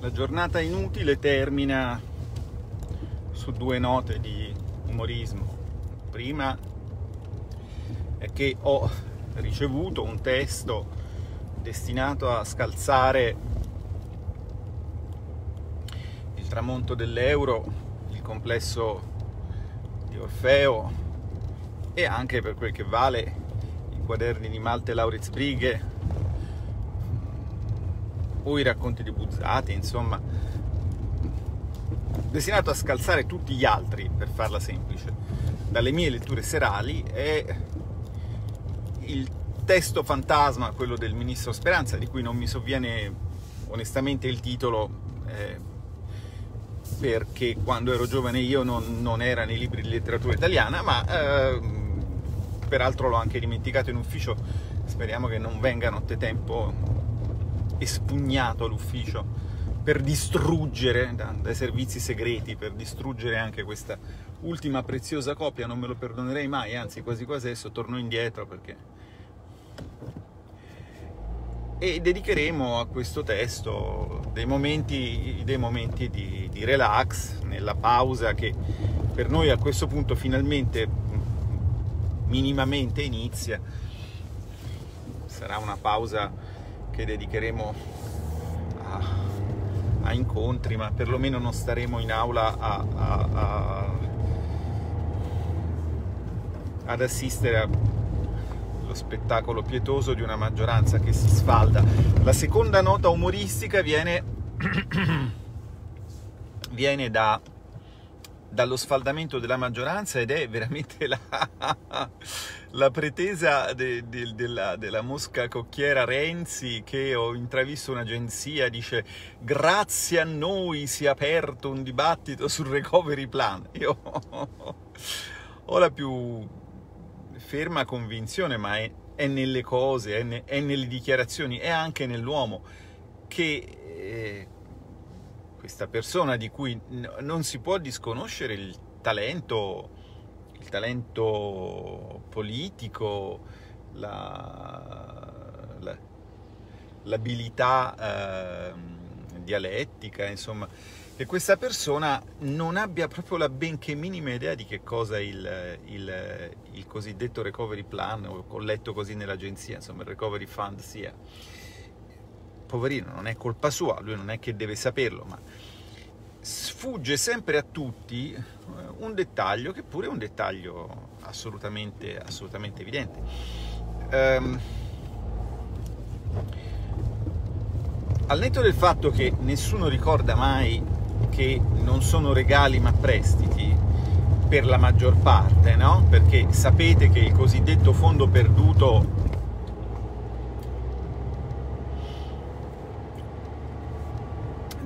La giornata inutile termina su due note di umorismo. Prima è che ho ricevuto un testo destinato a scalzare il tramonto dell'euro, il complesso di Orfeo e anche per quel che vale i quaderni di Malte Lauritz Brighe o i racconti di Buzzati, insomma, destinato a scalzare tutti gli altri, per farla semplice. Dalle mie letture serali è il testo fantasma, quello del ministro Speranza, di cui non mi sovviene onestamente il titolo, eh, perché quando ero giovane io non, non, era nei libri di letteratura italiana, ma eh, peraltro l'ho anche dimenticato in ufficio, speriamo che non venga nottetempo espugnato l'ufficio per distruggere dai servizi segreti, per distruggere anche questa ultima preziosa copia, non me lo perdonerei mai, anzi quasi quasi adesso torno indietro perché... E dedicheremo a questo testo dei momenti, dei momenti di, di relax, nella pausa che per noi a questo punto finalmente minimamente inizia. Sarà una pausa che dedicheremo a, a incontri, ma perlomeno non staremo in aula a, a, ad assistere allo spettacolo pietoso di una maggioranza che si sfalda. La seconda nota umoristica viene, viene da dallo sfaldamento della maggioranza ed è veramente la, la pretesa de, de, della, della, mosca cocchiera Renzi che ho intravisto un'agenzia, dice grazie a noi si è aperto un dibattito sul recovery plan. Io ho la più ferma convinzione, ma è, è nelle cose, è, ne, è, nelle dichiarazioni, è anche nell'uomo che... Eh, questa persona di cui non si può disconoscere il talento, il talento politico, la, la, l'abilità eh, dialettica, insomma, che questa persona non abbia proprio la benché minima idea di che cosa il, il, il cosiddetto recovery plan, o letto così nell'agenzia, insomma il recovery fund sia poverino, non è colpa sua, lui non è che deve saperlo, ma sfugge sempre a tutti eh, un dettaglio che pure è un dettaglio assolutamente, assolutamente evidente. Um, al netto del fatto che nessuno ricorda mai che non sono regali ma prestiti, per la maggior parte, no? Perché sapete che il cosiddetto fondo perduto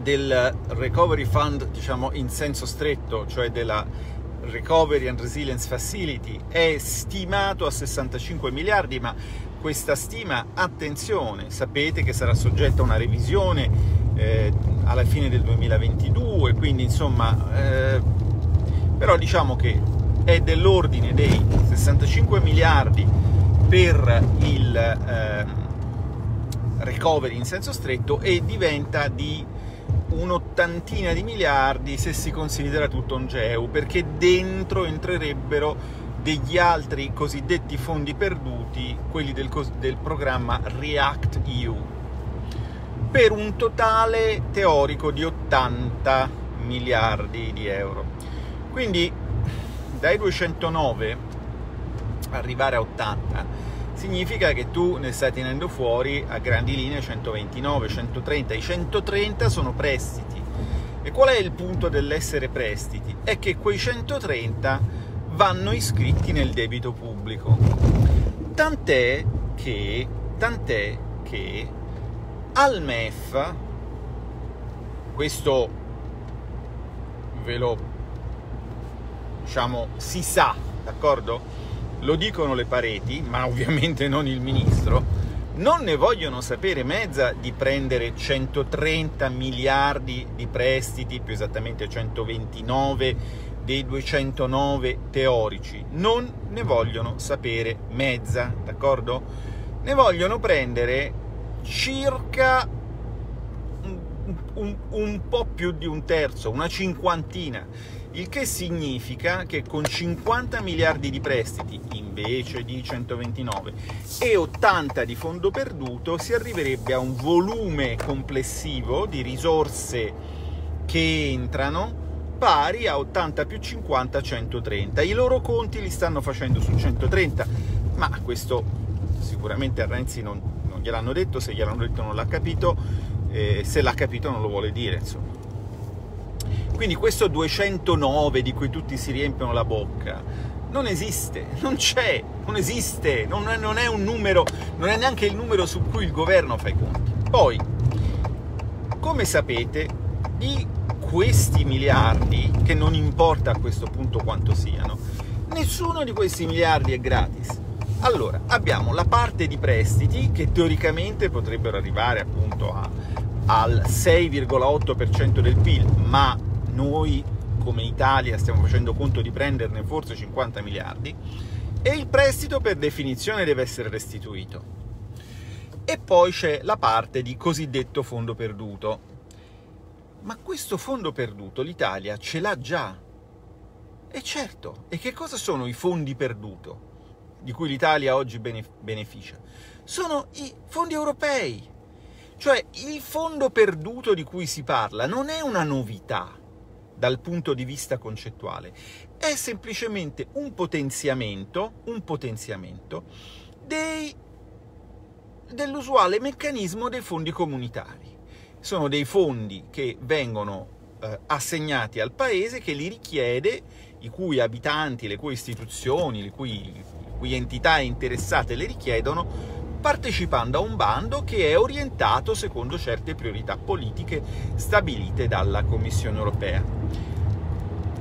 del Recovery Fund, diciamo in senso stretto, cioè della Recovery and Resilience Facility, è stimato a 65 miliardi, ma questa stima, attenzione, sapete che sarà soggetta a una revisione eh, alla fine del 2022, quindi insomma, eh, però diciamo che è dell'ordine dei 65 miliardi per il eh, recovery in senso stretto e diventa di un'ottantina di miliardi se si considera tutto un GEU, perché dentro entrerebbero degli altri cosiddetti fondi perduti, quelli del, del programma React EU, per un totale teorico di 80 miliardi di euro. Quindi dai 209 arrivare a 80 significa che tu ne stai tenendo fuori a grandi linee 129, 130. I 130 sono prestiti. E qual è il punto dell'essere prestiti? È che quei 130 vanno iscritti nel debito pubblico. Tant'è che, tant'è che al MEF, questo ve lo diciamo si sa, d'accordo? Lo dicono le pareti, ma ovviamente non il ministro, non ne vogliono sapere mezza di prendere 130 miliardi di prestiti, più esattamente 129 dei 209 teorici, non ne vogliono sapere mezza, d'accordo? Ne vogliono prendere circa un, un, un po' più di un terzo, una cinquantina il che significa che con 50 miliardi di prestiti invece di 129 e 80 di fondo perduto si arriverebbe a un volume complessivo di risorse che entrano pari a 80 più 50 130 i loro conti li stanno facendo su 130 ma questo sicuramente a Renzi non, non gliel'hanno detto se gliel'hanno detto non l'ha capito eh, se l'ha capito non lo vuole dire insomma quindi questo 209 di cui tutti si riempiono la bocca non esiste, non c'è, non esiste, non è, non è un numero, non è neanche il numero su cui il governo fa i conti. Poi, come sapete, di questi miliardi, che non importa a questo punto quanto siano, nessuno di questi miliardi è gratis. Allora, abbiamo la parte di prestiti che teoricamente potrebbero arrivare appunto a, al 6,8% del PIL, ma noi come Italia stiamo facendo conto di prenderne forse 50 miliardi, e il prestito per definizione deve essere restituito. E poi c'è la parte di cosiddetto fondo perduto. Ma questo fondo perduto l'Italia ce l'ha già. E certo, e che cosa sono i fondi perduto di cui l'Italia oggi beneficia? Sono i fondi europei. Cioè il fondo perduto di cui si parla non è una novità dal punto di vista concettuale, è semplicemente un potenziamento, un potenziamento dei, dell'usuale meccanismo dei fondi comunitari. Sono dei fondi che vengono eh, assegnati al paese che li richiede, i cui abitanti, le cui istituzioni, le cui, le cui entità interessate le richiedono, partecipando a un bando che è orientato secondo certe priorità politiche stabilite dalla Commissione europea.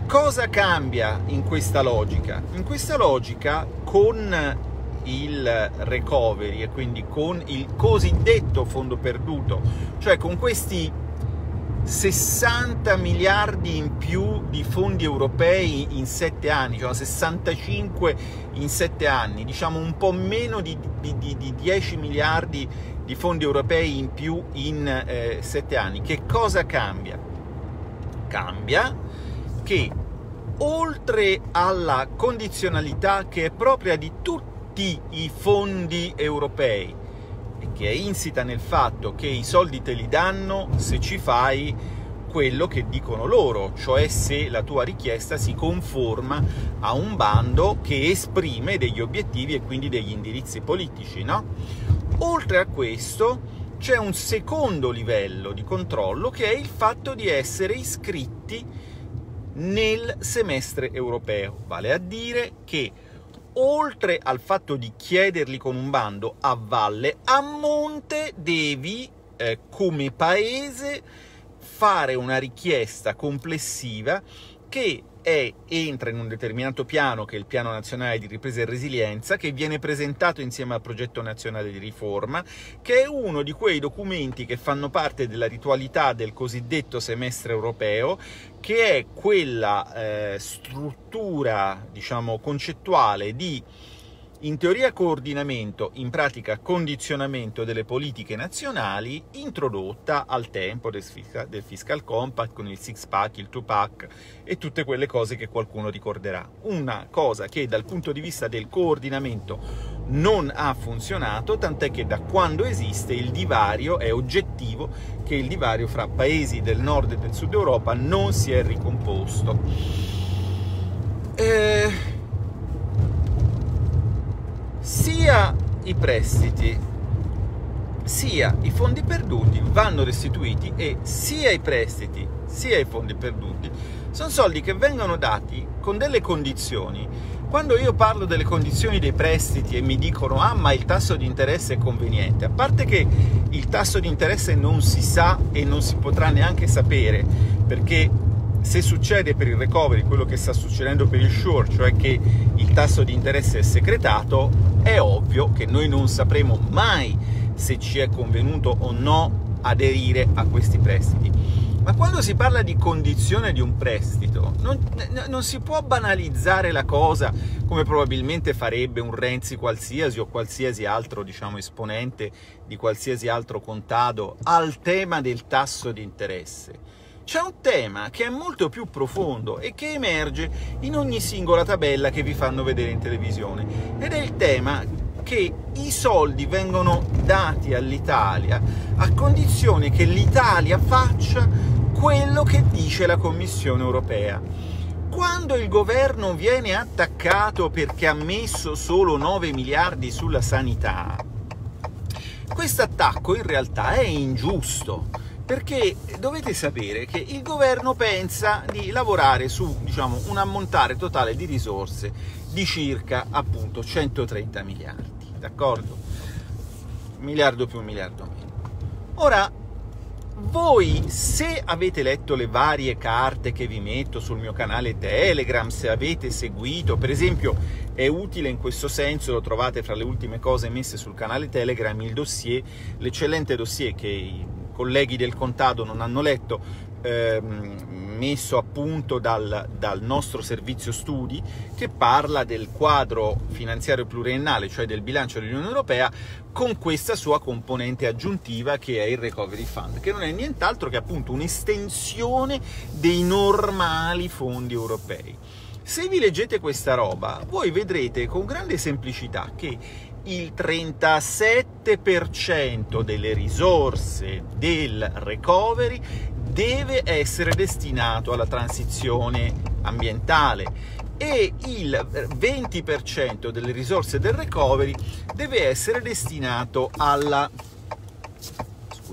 Cosa cambia in questa logica? In questa logica con il recovery e quindi con il cosiddetto fondo perduto, cioè con questi 60 miliardi in più di fondi europei in 7 anni, cioè 65 in 7 anni, diciamo un po' meno di, di, di, di 10 miliardi di fondi europei in più in eh, 7 anni. Che cosa cambia? Cambia che oltre alla condizionalità che è propria di tutti i fondi europei, che è insita nel fatto che i soldi te li danno se ci fai quello che dicono loro, cioè se la tua richiesta si conforma a un bando che esprime degli obiettivi e quindi degli indirizzi politici, no? Oltre a questo c'è un secondo livello di controllo che è il fatto di essere iscritti nel semestre europeo, vale a dire che oltre al fatto di chiederli con un bando a valle, a monte devi, eh, come paese, fare una richiesta complessiva che è, entra in un determinato piano, che è il Piano Nazionale di Ripresa e Resilienza, che viene presentato insieme al Progetto Nazionale di Riforma, che è uno di quei documenti che fanno parte della ritualità del cosiddetto semestre europeo, che è quella eh, struttura, diciamo, concettuale di in teoria coordinamento, in pratica condizionamento delle politiche nazionali, introdotta al tempo del fiscal, compact con il six pack, il two pack e tutte quelle cose che qualcuno ricorderà. Una cosa che dal punto di vista del coordinamento non ha funzionato, tant'è che da quando esiste il divario è oggettivo che il divario fra paesi del nord e del sud Europa non si è ricomposto. Eh sia i prestiti sia i fondi perduti vanno restituiti e sia i prestiti sia i fondi perduti sono soldi che vengono dati con delle condizioni. Quando io parlo delle condizioni dei prestiti e mi dicono ah ma il tasso di interesse è conveniente, a parte che il tasso di interesse non si sa e non si potrà neanche sapere perché se succede per il recovery quello che sta succedendo per il short, cioè che il tasso di interesse è secretato, è ovvio che noi non sapremo mai se ci è convenuto o no aderire a questi prestiti. Ma quando si parla di condizione di un prestito, non, non, si può banalizzare la cosa come probabilmente farebbe un Renzi qualsiasi o qualsiasi altro diciamo, esponente di qualsiasi altro contado al tema del tasso di interesse. C'è un tema che è molto più profondo e che emerge in ogni singola tabella che vi fanno vedere in televisione ed è il tema che i soldi vengono dati all'Italia a condizione che l'Italia faccia quello che dice la Commissione europea. Quando il governo viene attaccato perché ha messo solo 9 miliardi sulla sanità, questo attacco in realtà è ingiusto perché dovete sapere che il governo pensa di lavorare su diciamo, un ammontare totale di risorse di circa appunto 130 miliardi d'accordo? Miliardo più un miliardo meno. Ora, voi se avete letto le varie carte che vi metto sul mio canale Telegram, se avete seguito, per esempio è utile in questo senso, lo trovate fra le ultime cose messe sul canale Telegram, il dossier, l'eccellente dossier che colleghi del contado non hanno letto, ehm, messo a punto dal, dal, nostro servizio studi che parla del quadro finanziario pluriennale, cioè del bilancio dell'Unione Europea, con questa sua componente aggiuntiva che è il Recovery Fund, che non è nient'altro che appunto un'estensione dei normali fondi europei. Se vi leggete questa roba, voi vedrete con grande semplicità che il 37% delle risorse del recovery deve essere destinato alla transizione ambientale e il 20% delle risorse del recovery deve essere destinato alla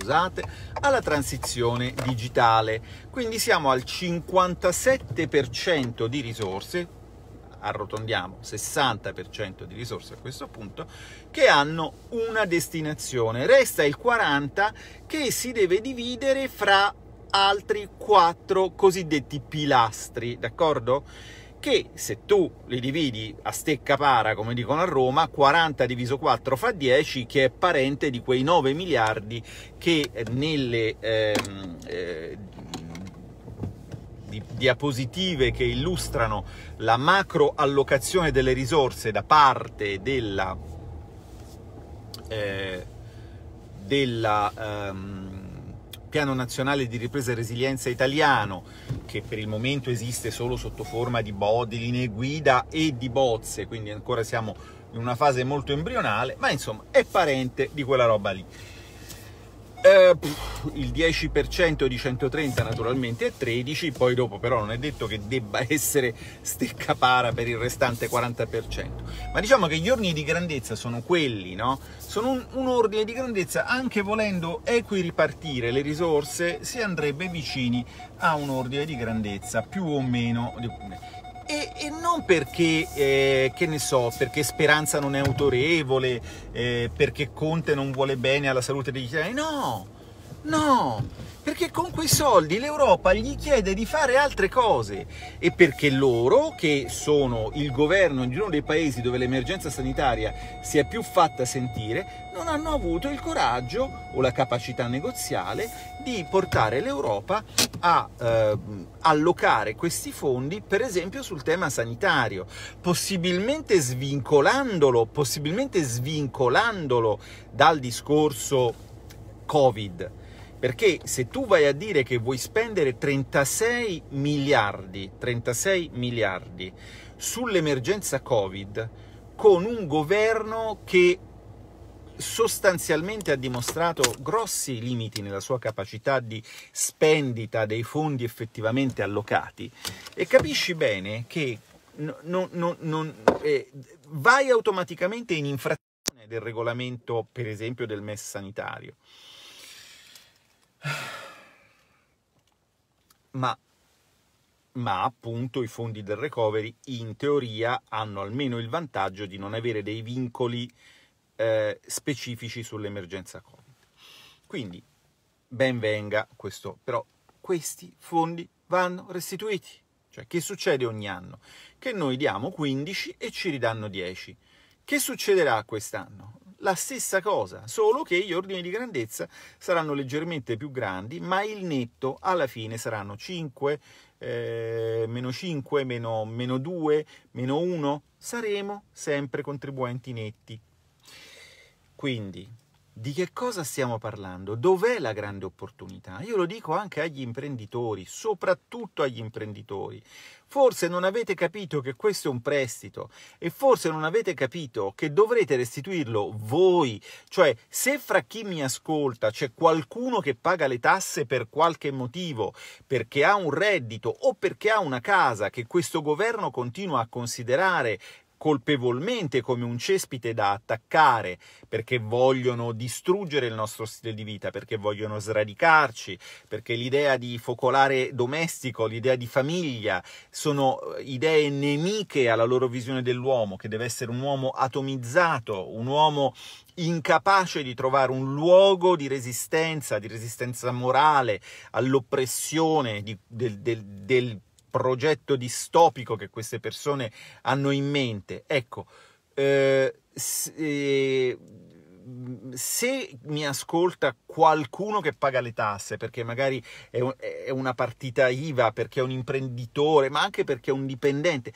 scusate, alla transizione digitale. Quindi siamo al 57% di risorse, arrotondiamo 60% di risorse a questo punto, che hanno una destinazione. Resta il 40% che si deve dividere fra altri quattro cosiddetti pilastri, d'accordo? Che se tu li dividi a stecca para, come dicono a Roma, 40 diviso 4 fa 10, che è parente di quei 9 miliardi che nelle ehm, eh, diapositive che illustrano la macro allocazione delle risorse da parte della, eh, della ehm, Piano Nazionale di Ripresa e Resilienza italiano, che per il momento esiste solo sotto forma di, bo- di linee guida e di bozze, quindi ancora siamo in una fase molto embrionale, ma insomma è parente di quella roba lì. Eh, il 10% di 130 naturalmente è 13, poi dopo però non è detto che debba essere steccapara per il restante 40%. Ma diciamo che gli ordini di grandezza sono quelli, no? Sono un, un ordine di grandezza, anche volendo equiripartire le risorse, si andrebbe vicini a un ordine di grandezza più o meno e, e non perché, eh, che ne so, perché Speranza non è autorevole, eh, perché Conte non vuole bene alla salute degli italiani, no, no, perché con quei soldi l'Europa gli chiede di fare altre cose. E perché loro, che sono il governo di uno dei paesi dove l'emergenza sanitaria si è più fatta sentire, non hanno avuto il coraggio o la capacità negoziale di portare l'Europa a eh, allocare questi fondi, per esempio sul tema sanitario, possibilmente svincolandolo, possibilmente svincolandolo dal discorso Covid perché se tu vai a dire che vuoi spendere 36 miliardi, 36 miliardi sull'emergenza Covid con un governo che sostanzialmente ha dimostrato grossi limiti nella sua capacità di spendita dei fondi effettivamente allocati e capisci bene che non, non, non, eh, vai automaticamente in infrazione del regolamento, per esempio, del MES sanitario. Ma, ma, appunto i fondi del recovery in teoria hanno almeno il vantaggio di non avere dei vincoli eh, specifici sull'emergenza Covid. Quindi ben venga questo, però questi fondi vanno restituiti. Cioè, che succede ogni anno? Che noi diamo 15 e ci ridanno 10. Che succederà quest'anno? La stessa cosa, solo che gli ordini di grandezza saranno leggermente più grandi, ma il netto alla fine saranno 5, eh, meno 5, meno, meno 2, meno 1, saremo sempre contribuenti netti. Quindi di che cosa stiamo parlando? Dov'è la grande opportunità? Io lo dico anche agli imprenditori, soprattutto agli imprenditori. Forse non avete capito che questo è un prestito e forse non avete capito che dovrete restituirlo voi. Cioè, se fra chi mi ascolta c'è qualcuno che paga le tasse per qualche motivo, perché ha un reddito o perché ha una casa che questo governo continua a considerare colpevolmente come un cespite da attaccare perché vogliono distruggere il nostro stile di vita, perché vogliono sradicarci, perché l'idea di focolare domestico, l'idea di famiglia sono eh, idee nemiche alla loro visione dell'uomo, che deve essere un uomo atomizzato, un uomo incapace di trovare un luogo di resistenza, di resistenza morale all'oppressione di, del, del, del progetto distopico che queste persone hanno in mente. Ecco, eh, se, eh, se mi ascolta qualcuno che paga le tasse, perché magari è, un, è, una partita IVA, perché è un imprenditore, ma anche perché è un dipendente,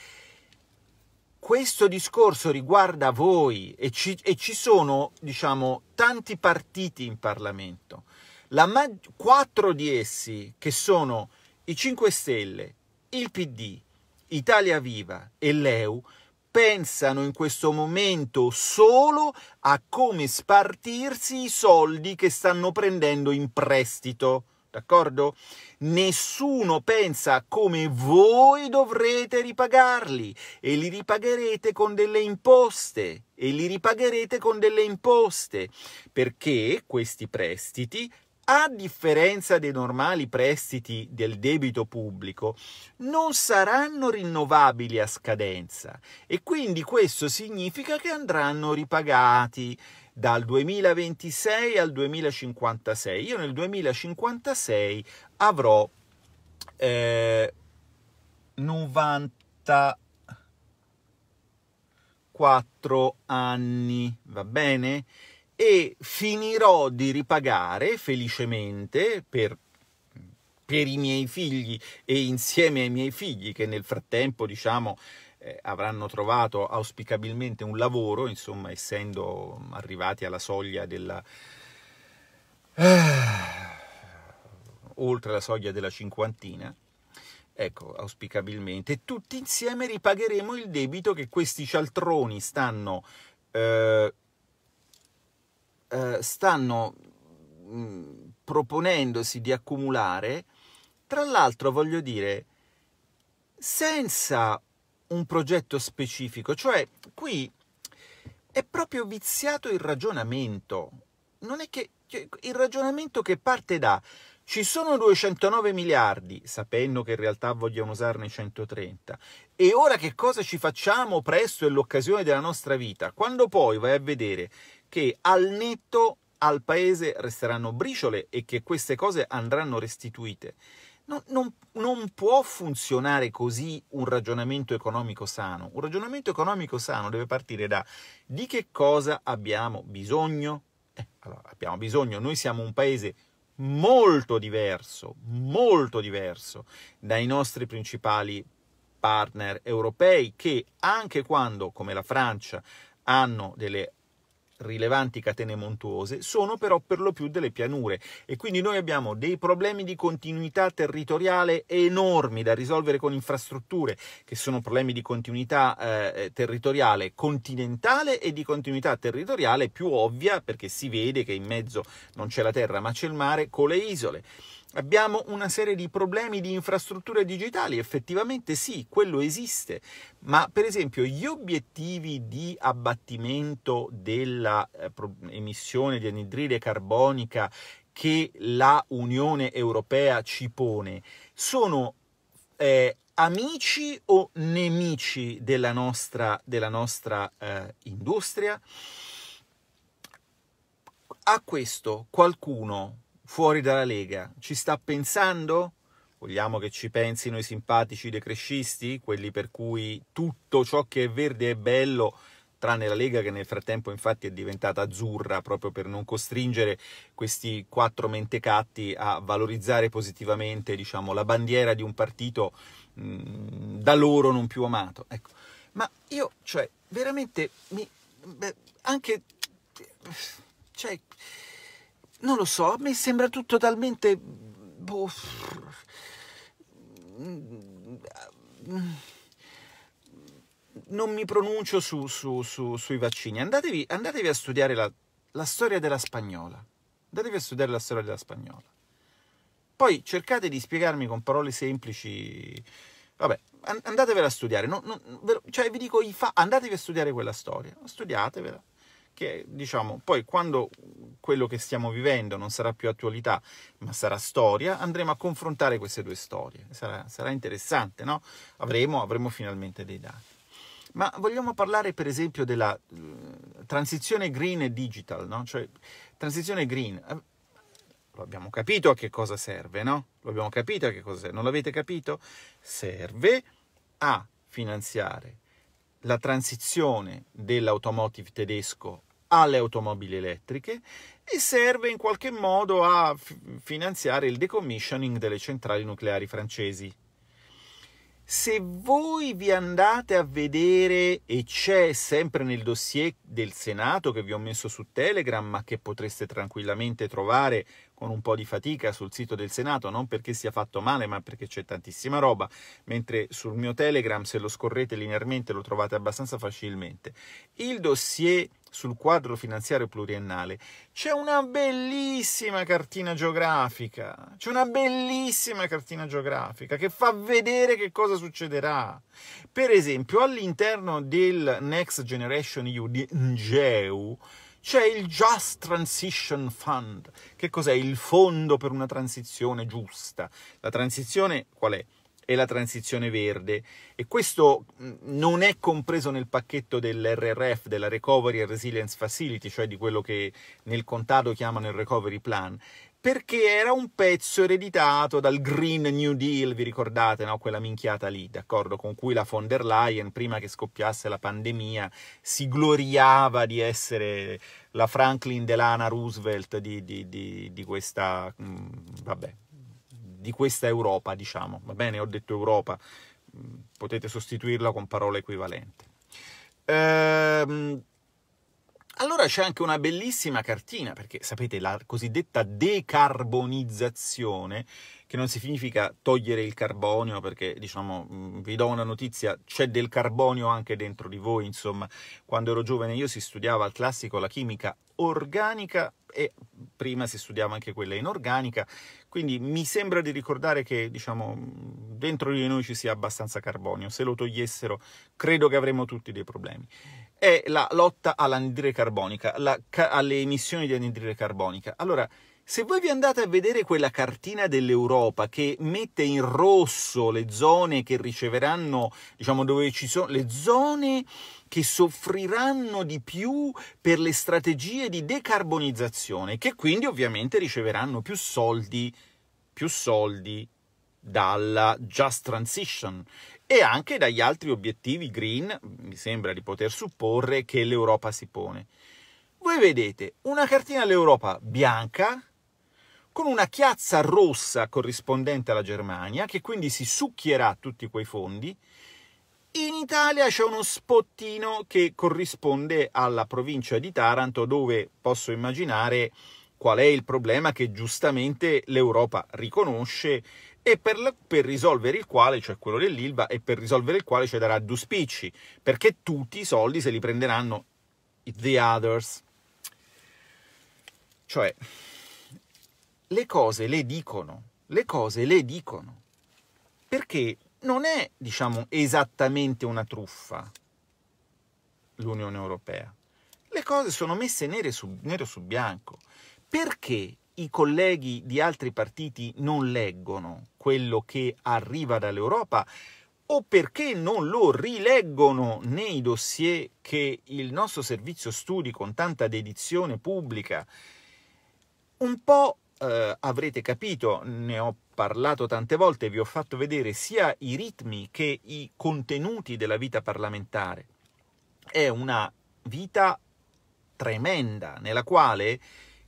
questo discorso riguarda voi e ci, e ci sono, diciamo, tanti partiti in Parlamento. La mag- quattro di essi, che sono i 5 Stelle, il PD, Italia Viva e l'EU pensano in questo momento solo a come spartirsi i soldi che stanno prendendo in prestito. D'accordo? Nessuno pensa a come voi dovrete ripagarli e li ripagherete con delle imposte e li ripagherete con delle imposte perché questi prestiti a differenza dei normali prestiti del debito pubblico, non saranno rinnovabili a scadenza e quindi questo significa che andranno ripagati dal 2026 al 2056. Io nel 2056 avrò eh, 94 anni, va bene? E finirò di ripagare felicemente per, per i miei figli e insieme ai miei figli che nel frattempo diciamo eh, avranno trovato auspicabilmente un lavoro insomma essendo arrivati alla soglia della eh, oltre la soglia della cinquantina ecco auspicabilmente. Tutti insieme ripagheremo il debito che questi cialtroni stanno eh, eh, stanno mh, mm, proponendosi di accumulare, tra l'altro voglio dire, senza un progetto specifico, cioè qui è proprio viziato il ragionamento, non è che il ragionamento che parte da ci sono 209 miliardi, sapendo che in realtà vogliono usarne 130, e ora che cosa ci facciamo presto è l'occasione della nostra vita, quando poi vai a vedere che al netto al paese resteranno briciole e che queste cose andranno restituite. Non, non, non, può funzionare così un ragionamento economico sano. Un ragionamento economico sano deve partire da di che cosa abbiamo bisogno. Eh, allora, abbiamo bisogno, noi siamo un paese molto diverso, molto diverso dai nostri principali partner europei che anche quando, come la Francia, hanno delle rilevanti catene montuose sono però per lo più delle pianure e quindi noi abbiamo dei problemi di continuità territoriale enormi da risolvere con infrastrutture che sono problemi di continuità eh, territoriale continentale e di continuità territoriale più ovvia perché si vede che in mezzo non c'è la terra ma c'è il mare con le isole Abbiamo una serie di problemi di infrastrutture digitali, effettivamente sì, quello esiste, ma per esempio gli obiettivi di abbattimento dell'emissione eh, di anidride carbonica che la Unione Europea ci pone sono eh, amici o nemici della nostra, della nostra eh, industria? A questo qualcuno fuori dalla Lega ci sta pensando? Vogliamo che ci pensino i simpatici decrescisti, quelli per cui tutto ciò che è verde è bello, tranne la Lega che nel frattempo infatti è diventata azzurra proprio per non costringere questi quattro mentecatti a valorizzare positivamente diciamo, la bandiera di un partito mh, da loro non più amato. Ecco. Ma io, cioè, veramente, mi, beh, anche, cioè, non lo so, me sembra tutto talmente... Boh, non mi pronuncio su, su, su, sui vaccini. Andatevi, andatevi a studiare la, la, storia della spagnola. Andatevi a studiare la storia della spagnola. Poi cercate di spiegarmi con parole semplici. Vabbè, andatevela a studiare. Non, non, cioè, vi dico, fa- andatevi a studiare quella storia. Studiatevela. Che, diciamo, poi quando quello che stiamo vivendo non sarà più attualità, ma sarà storia, andremo a confrontare queste due storie. Sarà, sarà interessante, no? Avremo, avremo finalmente dei dati. Ma vogliamo parlare per esempio della uh, transizione green e digital, no? Cioè, transizione green. Eh, lo abbiamo capito a che cosa serve, no? Lo abbiamo capito a che cosa serve. Non l'avete capito? Serve a finanziare la transizione dell'automotive tedesco alle automobili elettriche e serve in qualche modo a finanziare il decommissioning delle centrali nucleari francesi. Se voi vi andate a vedere, e c'è sempre nel dossier del Senato che vi ho messo su Telegram, ma che potreste tranquillamente trovare con un po' di fatica sul sito del Senato, non perché sia fatto male, ma perché c'è tantissima roba, mentre sul mio Telegram, se lo scorrete linearmente, lo trovate abbastanza facilmente. Il dossier sul quadro finanziario pluriennale c'è una bellissima cartina geografica, c'è una bellissima cartina geografica che fa vedere che cosa succederà. Per esempio, all'interno del Next Generation EU di NGEU c'è il Just Transition Fund. Che cos'è? Il fondo per una transizione giusta. La transizione qual è? E la transizione verde e questo non è compreso nel pacchetto dell'RRF, della Recovery and Resilience Facility, cioè di quello che nel contato chiamano il Recovery Plan, perché era un pezzo ereditato dal Green New Deal, vi ricordate, no? quella minchiata lì, d'accordo, con cui la von der Leyen, prima che scoppiasse la pandemia, si gloriava di essere la Franklin Delana Roosevelt di, di, di, di questa, mh, vabbè, di questa Europa, diciamo. Va bene, ho detto Europa, mm, potete sostituirla con parole equivalenti. Ehm, allora c'è anche una bellissima cartina, perché sapete la cosiddetta decarbonizzazione, che non significa togliere il carbonio, perché diciamo, mm, vi do una notizia, c'è del carbonio anche dentro di voi, insomma, quando ero giovane io si studiava al classico la chimica organica e prima si studiava anche quella inorganica, quindi mi sembra di ricordare che diciamo, dentro di noi ci sia abbastanza carbonio, se lo togliessero credo che avremmo tutti dei problemi. È la lotta all'anidride carbonica, la, alle emissioni di anidride carbonica. Allora, se voi vi andate a vedere quella cartina dell'Europa che mette in rosso le zone che riceveranno, diciamo dove ci sono le zone che soffriranno di più per le strategie di decarbonizzazione, che quindi ovviamente riceveranno più soldi, più soldi dalla Just Transition e anche dagli altri obiettivi green, mi sembra di poter supporre, che l'Europa si pone. Voi vedete una cartina dell'Europa bianca, con una chiazza rossa corrispondente alla Germania, che quindi si succhierà tutti quei fondi. In Italia c'è uno spottino che corrisponde alla provincia di Taranto, dove posso immaginare qual è il problema che giustamente l'Europa riconosce e per, per, risolvere il quale, cioè quello dell'Ilva, e per risolvere il quale ci darà due spicci, perché tutti i soldi se li prenderanno the others. Cioè, le cose le dicono, le cose le dicono, perché non è, diciamo, esattamente una truffa l'Unione Europea. Le cose sono messe nere su, nero su bianco. Perché i colleghi di altri partiti non leggono quello che arriva dall'Europa o perché non lo rileggono nei dossier che il nostro servizio studi con tanta dedizione pubblica un po' eh, avrete capito, ne ho parlato tante volte, vi ho fatto vedere sia i ritmi che i contenuti della vita parlamentare. È una vita tremenda nella quale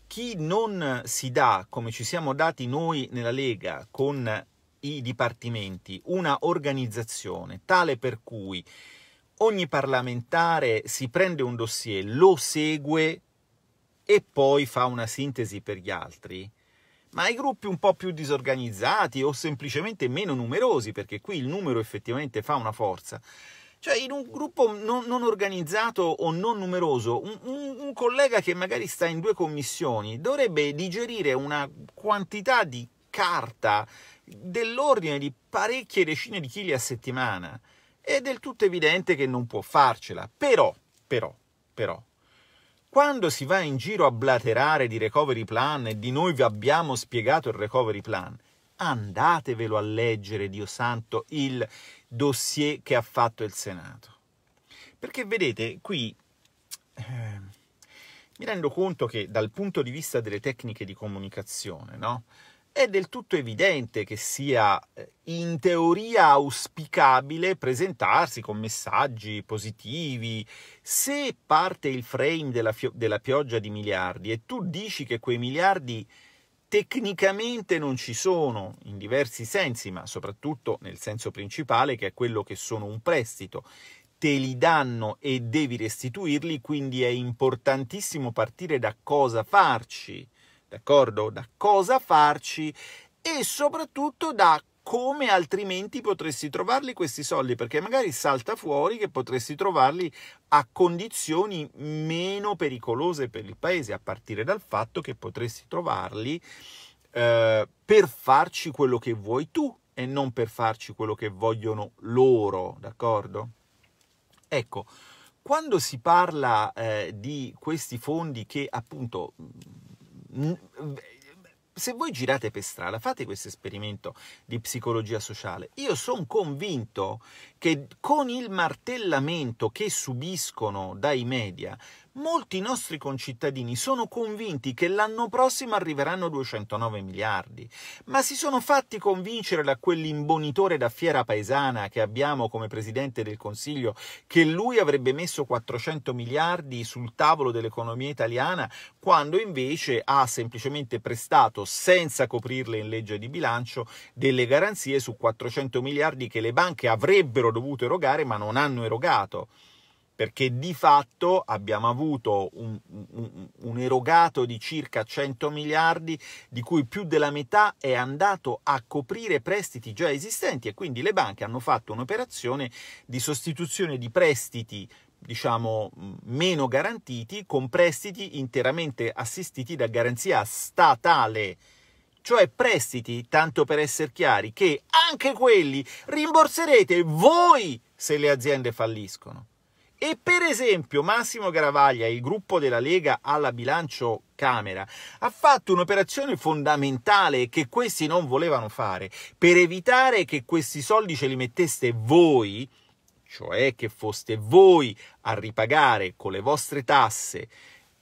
chi non si dà, come ci siamo dati noi nella Lega, con i dipartimenti, una organizzazione tale per cui ogni parlamentare si prende un dossier, lo segue e poi fa una sintesi per gli altri, ma i gruppi un po' più disorganizzati o semplicemente meno numerosi, perché qui il numero effettivamente fa una forza, cioè, in un gruppo non, non organizzato o non numeroso, un, un, un, collega che magari sta in due commissioni dovrebbe digerire una quantità di carta dell'ordine di parecchie decine di chili a settimana. È del tutto evidente che non può farcela. Però, però, però, quando si va in giro a blaterare di recovery plan e di noi vi abbiamo spiegato il recovery plan, andatevelo a leggere, Dio santo, il dossier che ha fatto il Senato. Perché vedete, qui eh, mi rendo conto che dal punto di vista delle tecniche di comunicazione, no? È del tutto evidente che sia eh, in teoria auspicabile presentarsi con messaggi positivi. Se parte il frame della, della pioggia di miliardi e tu dici che quei miliardi tecnicamente non ci sono in diversi sensi, ma soprattutto nel senso principale che è quello che sono un prestito. Te li danno e devi restituirli, quindi è importantissimo partire da cosa farci, d'accordo? Da cosa farci e soprattutto da come altrimenti potresti trovarli questi soldi, perché magari salta fuori che potresti trovarli a condizioni meno pericolose per il paese, a partire dal fatto che potresti trovarli eh, per farci quello che vuoi tu e non per farci quello che vogliono loro, d'accordo? Ecco, quando si parla eh, di questi fondi che appunto se voi girate per strada, fate questo esperimento di psicologia sociale. Io sono convinto che con il martellamento che subiscono dai media, molti nostri concittadini sono convinti che l'anno prossimo arriveranno 209 miliardi, ma si sono fatti convincere da quell'imbonitore da fiera paesana che abbiamo come Presidente del Consiglio che lui avrebbe messo 400 miliardi sul tavolo dell'economia italiana, quando invece ha semplicemente prestato, senza coprirle in legge di bilancio, delle garanzie su 400 miliardi che le banche avrebbero dovuto erogare ma non hanno erogato perché di fatto abbiamo avuto un, un, un, erogato di circa 100 miliardi, di cui più della metà è andato a coprire prestiti già esistenti e quindi le banche hanno fatto un'operazione di sostituzione di prestiti diciamo meno garantiti con prestiti interamente assistiti da garanzia statale cioè prestiti, tanto per essere chiari, che anche quelli rimborserete voi se le aziende falliscono. E per esempio Massimo Garavaglia, il gruppo della Lega alla bilancio Camera, ha fatto un'operazione fondamentale che questi non volevano fare per evitare che questi soldi ce li metteste voi, cioè che foste voi a ripagare con le vostre tasse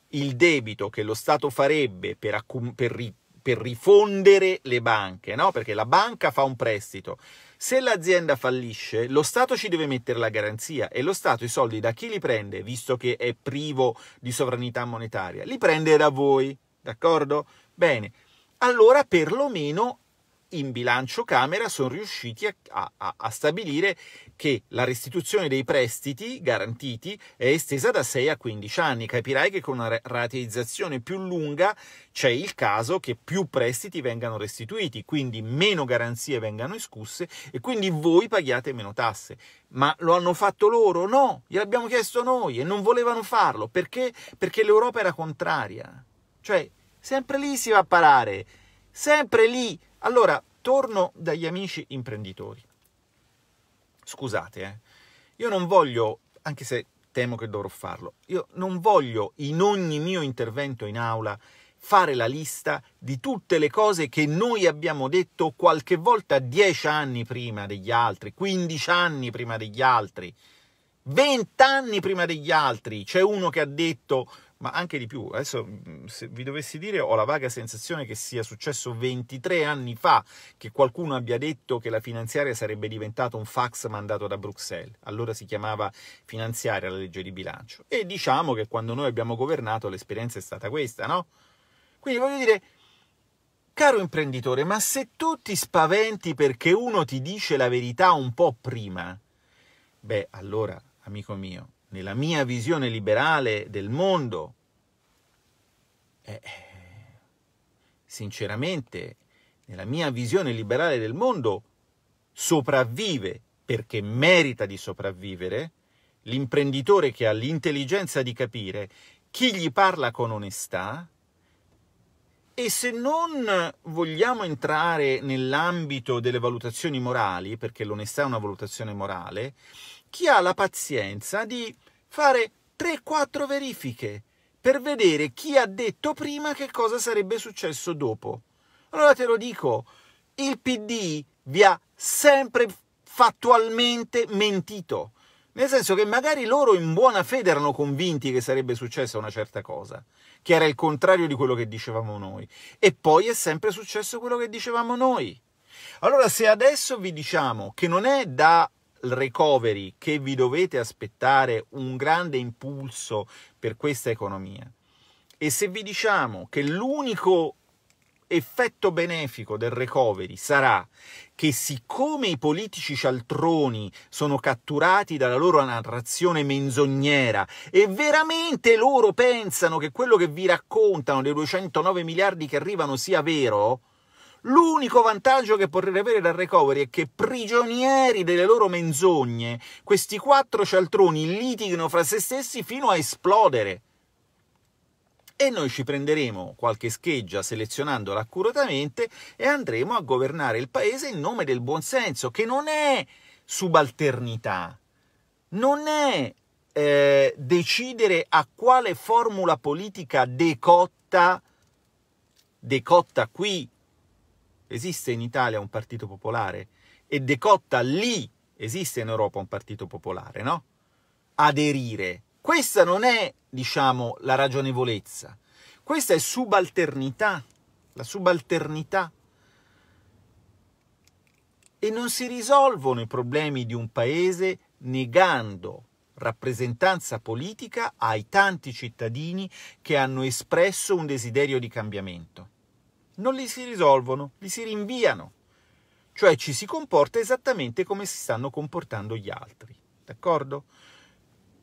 il debito che lo Stato farebbe per, accum- per, ri- per rifondere le banche, no? Perché la banca fa un prestito se l'azienda fallisce, lo Stato ci deve mettere la garanzia e lo Stato i soldi da chi li prende, visto che è privo di sovranità monetaria? Li prende da voi, d'accordo? Bene, allora perlomeno in bilancio Camera sono riusciti a, a, a, stabilire che la restituzione dei prestiti garantiti è estesa da 6 a 15 anni. Capirai che con una rateizzazione più lunga c'è il caso che più prestiti vengano restituiti, quindi meno garanzie vengano escusse e quindi voi paghiate meno tasse. Ma lo hanno fatto loro? No, gliel'abbiamo chiesto noi e non volevano farlo. Perché? Perché l'Europa era contraria. Cioè, sempre lì si va a parare, sempre lì allora, torno dagli amici imprenditori. Scusate, eh. io non voglio, anche se temo che dovrò farlo, io non voglio in ogni mio intervento in aula fare la lista di tutte le cose che noi abbiamo detto qualche volta dieci anni prima degli altri, 15 anni prima degli altri, 20 anni prima degli altri. C'è uno che ha detto ma anche di più. Adesso, se vi dovessi dire, ho la vaga sensazione che sia successo 23 anni fa che qualcuno abbia detto che la finanziaria sarebbe diventata un fax mandato da Bruxelles. Allora si chiamava finanziaria la legge di bilancio. E diciamo che quando noi abbiamo governato l'esperienza è stata questa, no? Quindi voglio dire, caro imprenditore, ma se tu ti spaventi perché uno ti dice la verità un po' prima, beh, allora, amico mio, nella mia visione liberale del mondo, eh, sinceramente, nella mia visione liberale del mondo, sopravvive perché merita di sopravvivere l'imprenditore che ha l'intelligenza di capire chi gli parla con onestà e se non vogliamo entrare nell'ambito delle valutazioni morali, perché l'onestà è una valutazione morale, chi ha la pazienza di fare 3-4 verifiche per vedere chi ha detto prima che cosa sarebbe successo dopo. Allora te lo dico, il PD vi ha sempre fattualmente mentito. Nel senso che magari loro in buona fede erano convinti che sarebbe successa una certa cosa, che era il contrario di quello che dicevamo noi. E poi è sempre successo quello che dicevamo noi. Allora, se adesso vi diciamo che non è da recovery che vi dovete aspettare un grande impulso per questa economia. E se vi diciamo che l'unico effetto benefico del recovery sarà che siccome i politici cialtroni sono catturati dalla loro narrazione menzognera e veramente loro pensano che quello che vi raccontano dei 209 miliardi che arrivano sia vero, L'unico vantaggio che potrete avere dal recovery è che prigionieri delle loro menzogne, questi quattro cialtroni litighino fra se stessi fino a esplodere. E noi ci prenderemo qualche scheggia selezionandola accuratamente e andremo a governare il paese in nome del buonsenso, che non è subalternità, non è eh, decidere a quale formula politica decotta, decotta qui esiste in Italia un partito popolare e decotta lì esiste in Europa un partito popolare, no? Aderire. Questa non è, diciamo, la ragionevolezza, questa è subalternità, la subalternità. E non si risolvono i problemi di un paese negando rappresentanza politica ai tanti cittadini che hanno espresso un desiderio di cambiamento non li si risolvono, li si rinviano. Cioè ci si comporta esattamente come si stanno comportando gli altri. D'accordo?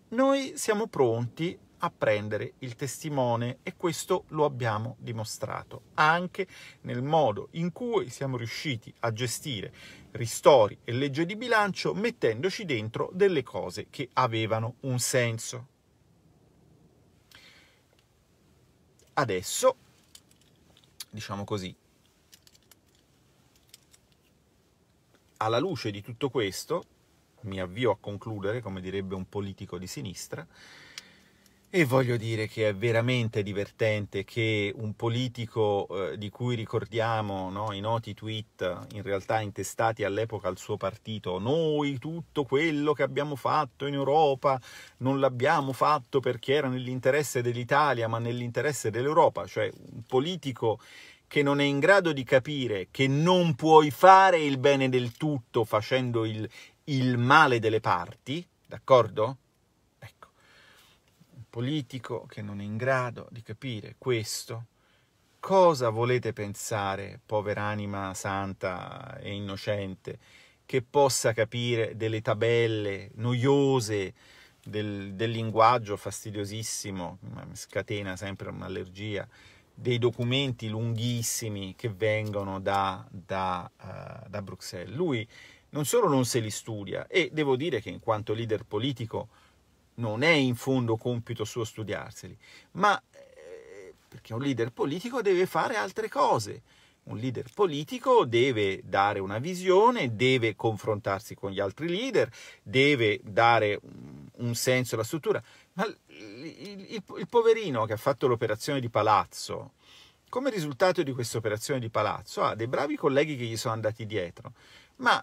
Noi siamo pronti a prendere il testimone e questo lo abbiamo dimostrato anche nel modo in cui siamo riusciti a gestire ristori e legge di bilancio mettendoci dentro delle cose che avevano un senso. Adesso diciamo così, alla luce di tutto questo, mi avvio a concludere, come direbbe un politico di sinistra, e voglio dire che è veramente divertente che un politico eh, di cui ricordiamo no, i noti tweet, in realtà intestati all'epoca al suo partito, noi tutto quello che abbiamo fatto in Europa non l'abbiamo fatto perché era nell'interesse dell'Italia, ma nell'interesse dell'Europa, cioè un politico che non è in grado di capire che non puoi fare il bene del tutto facendo il, il male delle parti, d'accordo? Politico che non è in grado di capire questo, cosa volete pensare, povera anima santa e innocente, che possa capire delle tabelle noiose, del, del linguaggio fastidiosissimo, scatena sempre un'allergia, dei documenti lunghissimi che vengono da, da, uh, da Bruxelles. Lui non solo non se li studia, e devo dire che in quanto leader politico non è in fondo compito suo studiarseli, ma eh, perché un leader politico deve fare altre cose. Un leader politico deve dare una visione, deve confrontarsi con gli altri leader, deve dare un senso alla struttura. Ma il, il, il poverino che ha fatto l'operazione di palazzo, come risultato di questa operazione di palazzo, ha dei bravi colleghi che gli sono andati dietro, ma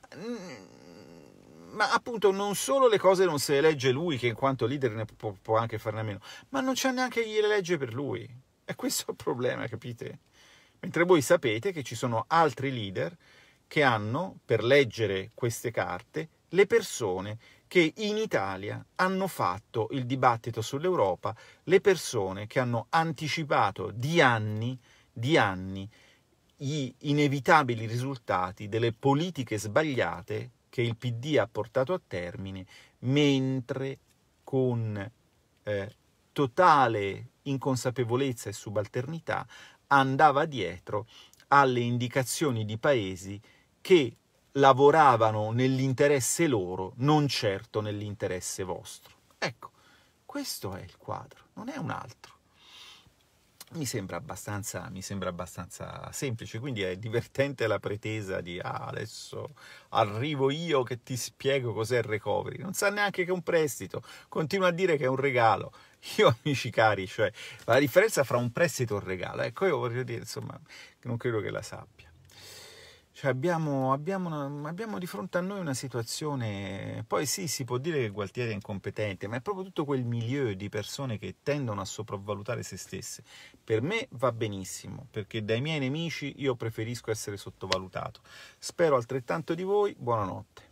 ma appunto non solo le cose non se le legge lui, che in quanto leader ne può, può anche farne a meno, ma non c'è neanche chi le legge per lui. E questo è il problema, capite? Mentre voi sapete che ci sono altri leader che hanno, per leggere queste carte, le persone che in Italia hanno fatto il dibattito sull'Europa, le persone che hanno anticipato di anni, di anni, gli inevitabili risultati delle politiche sbagliate che il PD ha portato a termine, mentre con eh, totale inconsapevolezza e subalternità andava dietro alle indicazioni di paesi che lavoravano nell'interesse loro, non certo nell'interesse vostro. Ecco, questo è il quadro, non è un altro. Mi sembra, abbastanza, mi sembra abbastanza semplice, quindi è divertente la pretesa di ah, adesso arrivo io che ti spiego cos'è il recovery. Non sa neanche che è un prestito, continua a dire che è un regalo. Io, amici cari, cioè la differenza fra un prestito e un regalo, ecco, io voglio dire, insomma, non credo che la sappia. Cioè abbiamo, abbiamo, una, abbiamo, di fronte a noi una situazione, poi sì, si può dire che Gualtieri è incompetente, ma è proprio tutto quel milieu di persone che tendono a sopravvalutare se stesse. Per me va benissimo, perché dai miei nemici io preferisco essere sottovalutato. Spero altrettanto di voi, buonanotte.